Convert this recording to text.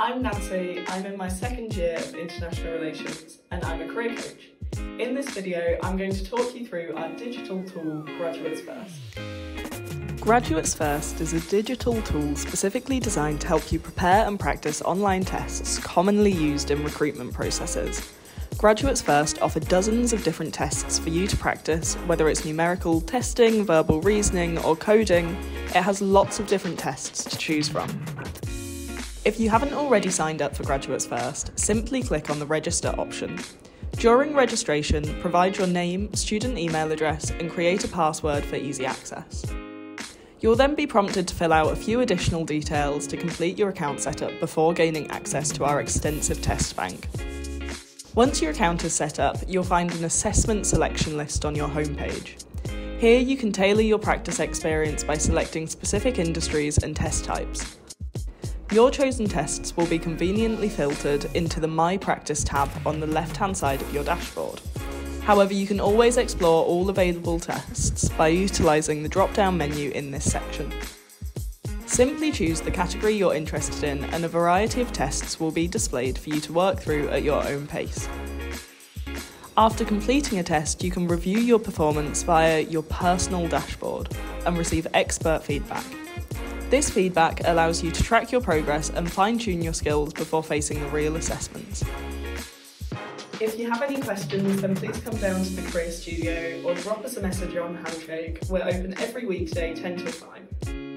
I'm Nancy. I'm in my second year of International Relations and I'm a career coach. In this video, I'm going to talk you through our digital tool, Graduates First. Graduates First is a digital tool specifically designed to help you prepare and practice online tests commonly used in recruitment processes. Graduates First offer dozens of different tests for you to practice, whether it's numerical testing, verbal reasoning, or coding. It has lots of different tests to choose from. If you haven't already signed up for Graduates First, simply click on the Register option. During registration, provide your name, student email address, and create a password for easy access. You'll then be prompted to fill out a few additional details to complete your account setup before gaining access to our extensive test bank. Once your account is set up, you'll find an assessment selection list on your homepage. Here you can tailor your practice experience by selecting specific industries and test types. Your chosen tests will be conveniently filtered into the My Practice tab on the left hand side of your dashboard. However, you can always explore all available tests by utilising the drop down menu in this section. Simply choose the category you're interested in, and a variety of tests will be displayed for you to work through at your own pace. After completing a test, you can review your performance via your personal dashboard and receive expert feedback. This feedback allows you to track your progress and fine tune your skills before facing the real assessments. If you have any questions, then please come down to the Career Studio or drop us a message on Handshake. We're open every weekday 10 to 5.